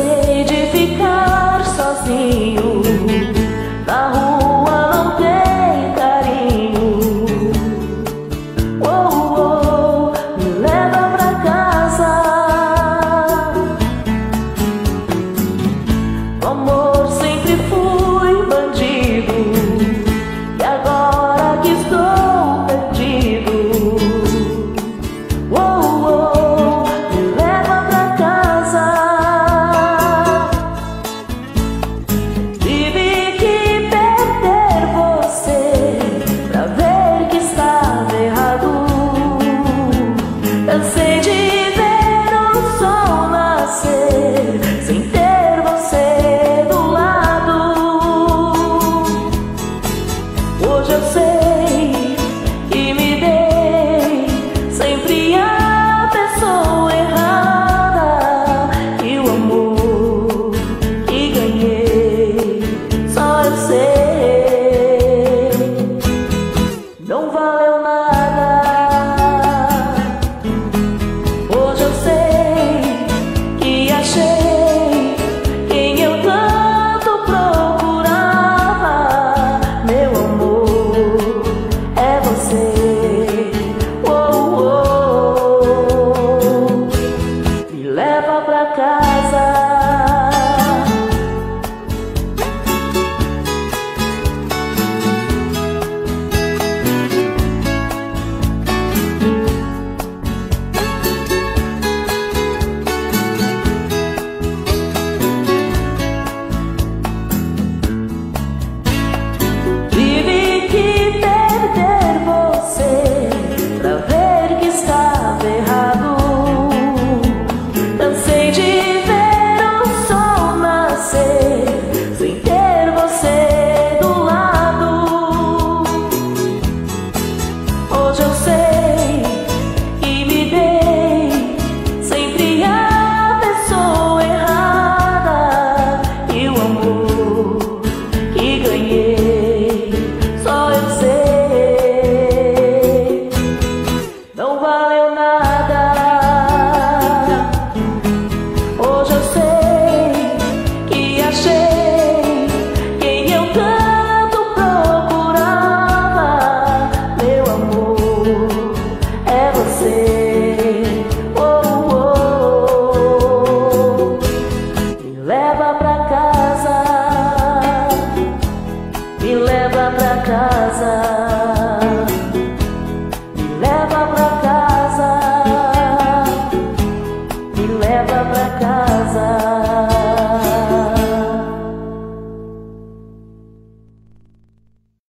say